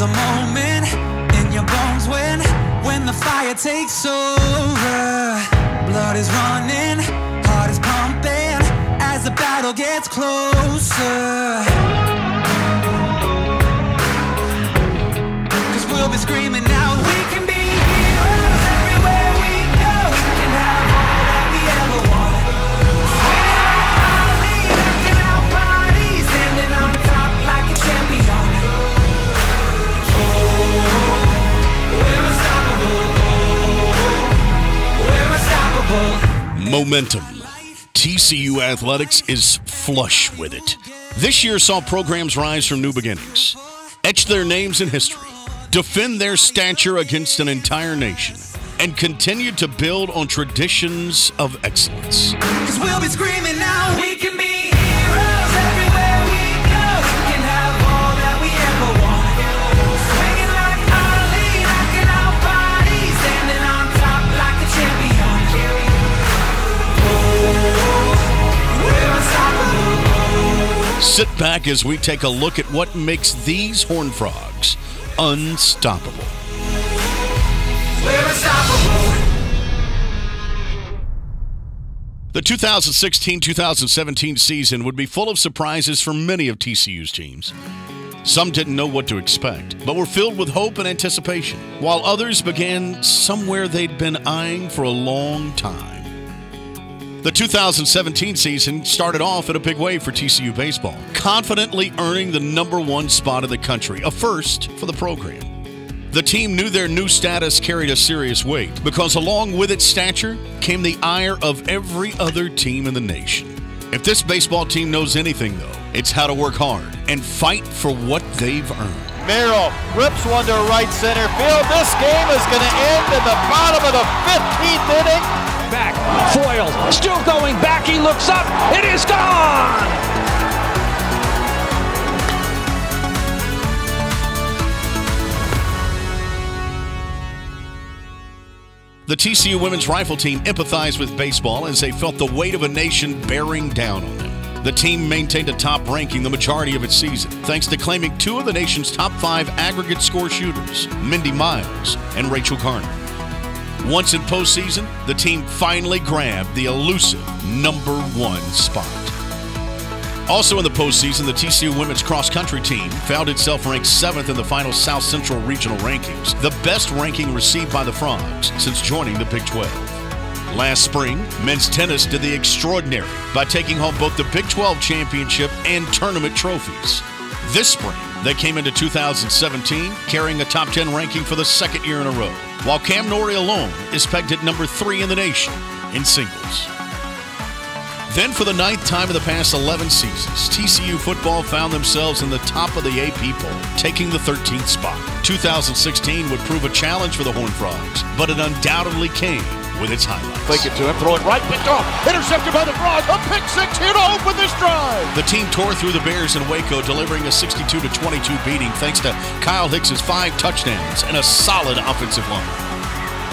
A moment in your bones when, when the fire takes over. Blood is running, heart is pumping as the battle gets closer. Momentum. TCU Athletics is flush with it. This year saw programs rise from new beginnings, etch their names in history, defend their stature against an entire nation, and continue to build on traditions of excellence. Sit back as we take a look at what makes these Horn Frogs unstoppable. The 2016 2017 season would be full of surprises for many of TCU's teams. Some didn't know what to expect, but were filled with hope and anticipation, while others began somewhere they'd been eyeing for a long time. The 2017 season started off in a big way for TCU baseball, confidently earning the number one spot in the country, a first for the program. The team knew their new status carried a serious weight because, along with its stature, came the ire of every other team in the nation. If this baseball team knows anything, though, it's how to work hard and fight for what they've earned. Merrill rips one to right center field. This game is going to end in the bottom of the 15th inning. Back, foiled, still going back. He looks up. It is gone. The TCU women's rifle team empathized with baseball as they felt the weight of a nation bearing down on them. The team maintained a top ranking the majority of its season, thanks to claiming two of the nation's top five aggregate score shooters, Mindy Miles and Rachel Garner. Once in postseason, the team finally grabbed the elusive number one spot. Also in the postseason, the TCU women's cross country team found itself ranked seventh in the final South Central regional rankings, the best ranking received by the Frogs since joining the Big 12. Last spring, men's tennis did the extraordinary by taking home both the Big 12 championship and tournament trophies. This spring, they came into 2017 carrying a top 10 ranking for the second year in a row, while Cam Norrie alone is pegged at number three in the nation in singles. Then, for the ninth time in the past 11 seasons, TCU football found themselves in the top of the AP poll, taking the 13th spot. 2016 would prove a challenge for the Horned Frogs, but it undoubtedly came with its highlights. Fake it to him, throw it right, picked off, intercepted by the Frogs. A pick six hit off with this drive. The team tore through the Bears in Waco, delivering a 62 to 22 beating thanks to Kyle Hicks's five touchdowns and a solid offensive line.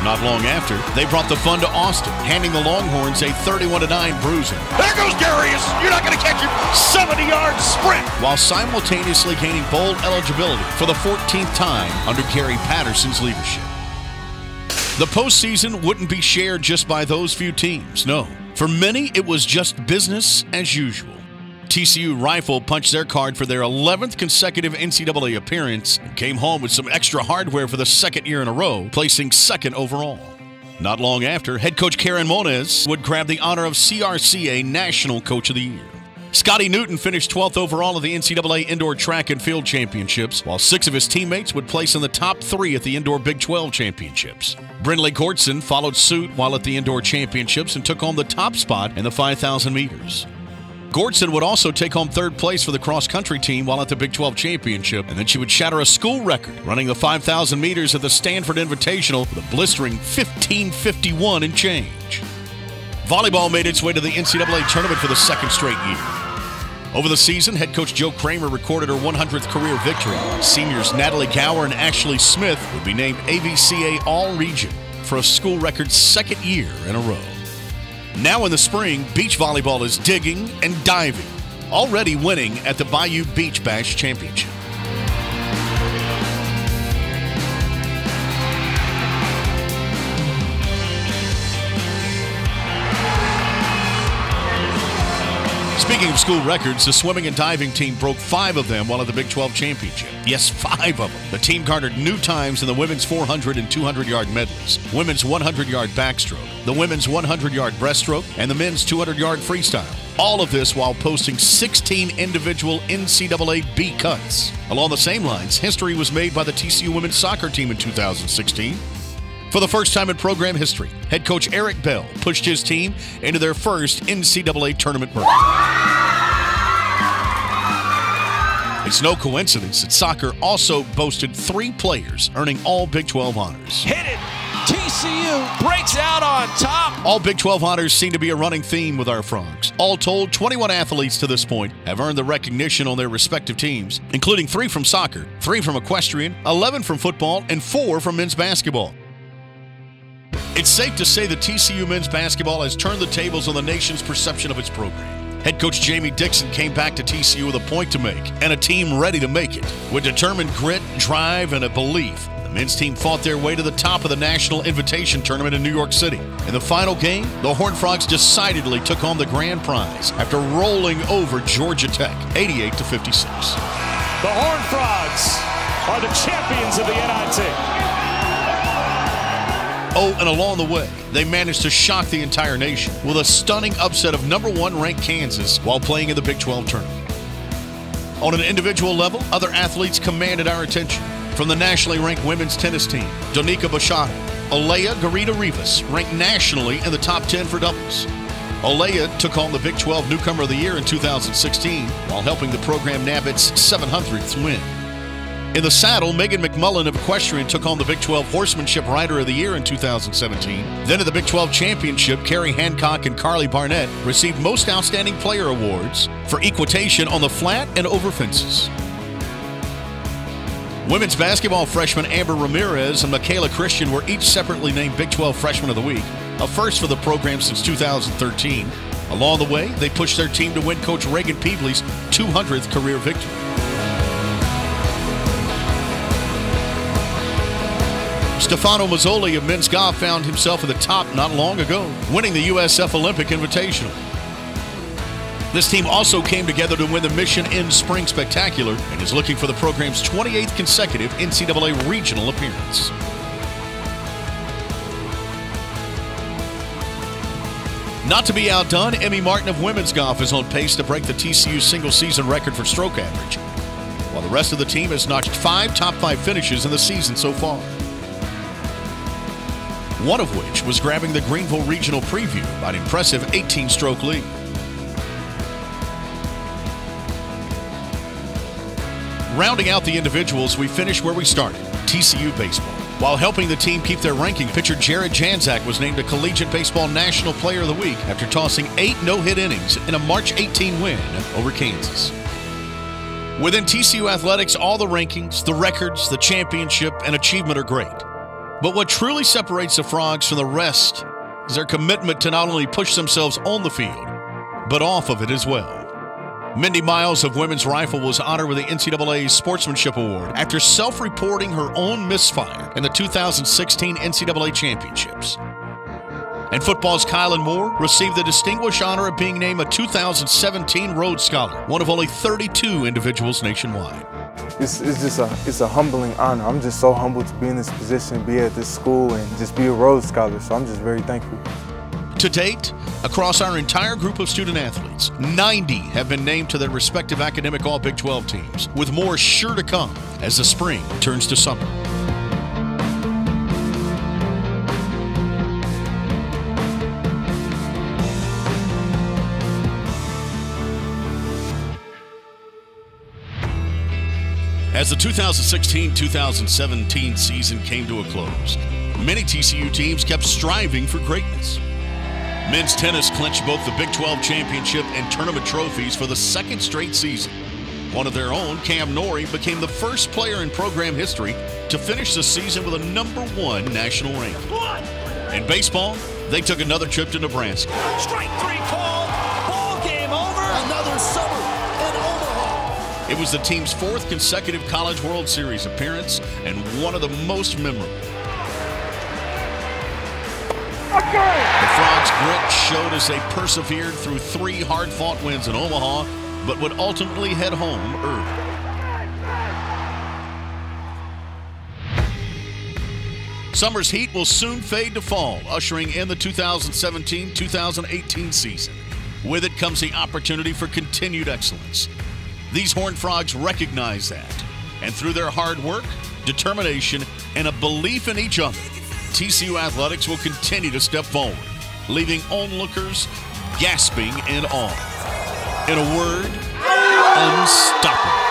Not long after, they brought the fun to Austin, handing the Longhorns a 31 9 bruising, There goes Darius. You're not going to catch him. 70 yard sprint. while simultaneously gaining bowl eligibility for the 14th time under Gary Patterson's leadership. The postseason wouldn't be shared just by those few teams, no. For many, it was just business as usual. TCU Rifle punched their card for their 11th consecutive NCAA appearance and came home with some extra hardware for the second year in a row, placing second overall. Not long after, head coach Karen Monez would grab the honor of CRCA National Coach of the Year. Scotty Newton finished 12th overall at the NCAA Indoor Track and Field Championships, while six of his teammates would place in the top three at the Indoor Big 12 Championships. Brindley Gortson followed suit while at the Indoor Championships and took home the top spot in the 5,000 meters. Gordson would also take home third place for the cross country team while at the Big 12 Championship, and then she would shatter a school record running the 5,000 meters at the Stanford Invitational with a blistering 1551 and change. Volleyball made its way to the NCAA tournament for the second straight year. Over the season, head coach Jill Kramer recorded her 100th career victory. Seniors Natalie Gower and Ashley Smith would be named AVCA All Region for a school record second year in a row. Now in the spring, beach volleyball is digging and diving, already winning at the Bayou Beach Bash Championship. Speaking of school records, the swimming and diving team broke five of them while at the Big 12 championship. Yes, five of them. The team garnered new times in the women's 400 and 200 yard medleys, women's 100 yard backstroke, the women's 100 yard breaststroke, and the men's 200 yard freestyle. All of this while posting 16 individual NCAA B cuts. Along the same lines, history was made by the TCU women's soccer team in 2016. For the first time in program history, head coach Eric Bell pushed his team into their first NCAA tournament berth. It's no coincidence that soccer also boasted three players earning all Big 12 honors. Hit it. TCU breaks out on top. All Big 12 honors seem to be a running theme with our Frogs. All told, 21 athletes to this point have earned the recognition on their respective teams, including three from soccer, three from equestrian, 11 from football, and four from men's basketball. It's safe to say that TCU men's basketball has turned the tables on the nation's perception of its program. Head coach Jamie Dixon came back to TCU with a point to make and a team ready to make it. With determined grit, drive, and a belief, the men's team fought their way to the top of the National Invitation Tournament in New York City. In the final game, the Horned Frogs decidedly took home the grand prize after rolling over Georgia Tech 88 to 56. The Horned Frogs are the champions of the NIT. Oh, and along the way, they managed to shock the entire nation with a stunning upset of number one ranked Kansas while playing in the Big 12 tournament. On an individual level, other athletes commanded our attention. From the nationally ranked women's tennis team, Donika Bashada, Olaya Garita Rivas ranked nationally in the top 10 for doubles. Olaya took home the Big 12 Newcomer of the Year in 2016 while helping the program nab its 700th win. In the saddle, Megan McMullen of equestrian took home the Big 12 Horsemanship Rider of the Year in 2017. Then at the Big 12 Championship, Carrie Hancock and Carly Barnett received Most Outstanding Player awards for equitation on the flat and over fences. Women's basketball freshman Amber Ramirez and Michaela Christian were each separately named Big 12 Freshman of the Week, a first for the program since 2013. Along the way, they pushed their team to win Coach Raegan Pebley's 200th career victory. Stefano Mazzoli of men's golf found himself at the top not long ago, winning the USF Olympic Invitational. This team also came together to win the Mission Inn Spring Spectacular and is looking for the program's 28th consecutive NCAA regional appearance. Not to be outdone, Emmy Martin of women's golf is on pace to break the TCU single season record for stroke average, while the rest of the team has notched five top five finishes in the season so far one of which was grabbing the Greenville Regional Preview by an impressive 18 stroke lead. Rounding out the individuals, we finish where we started TCU baseball. While helping the team keep their ranking, pitcher Jared Janczak was named a Collegiate Baseball National Player of the Week after tossing eight no hit innings in a March 18 win over Kansas. Within TCU athletics, all the rankings, the records, the championship, and achievement are great. But what truly separates the Frogs from the rest is their commitment to not only push themselves on the field, but off of it as well. Mindy Miles of women's rifle was honored with the NCAA Sportsmanship Award after self reporting her own misfire in the 2016 NCAA Championships. And football's Caylin Moore received the distinguished honor of being named a 2017 Rhodes Scholar, one of only 32 individuals nationwide. It's, it's just a it's a humbling honor. I'm just so humbled to be in this position, be at this school, and just be a Rhodes Scholar. So I'm just very thankful. To date, across our entire group of student athletes, 90 have been named to their respective academic All Big 12 teams, with more sure to come as the spring turns to summer. As the 2016 2017 season came to a close, many TCU teams kept striving for greatness. Men's tennis clinched both the Big 12 championship and tournament trophies for the second straight season. One of their own, Cam Norrie, became the first player in program history to finish the season with a number one national ranking. In baseball, they took another trip to Nebraska. Strike three call. Ball game over. Another summer. It was the team's fourth consecutive College World Series appearance and one of the most memorable. The Frogs grit showed as they persevered through three hard-fought wins in Omaha, but would ultimately head home early. Summer's heat will soon fade to fall, ushering in the 2017-2018 season. With it comes the opportunity for continued excellence. These Horned Frogs recognize that, and through their hard work, determination, and a belief in each other, TCU Athletics will continue to step forward, leaving onlookers gasping in awe. In a word, unstoppable.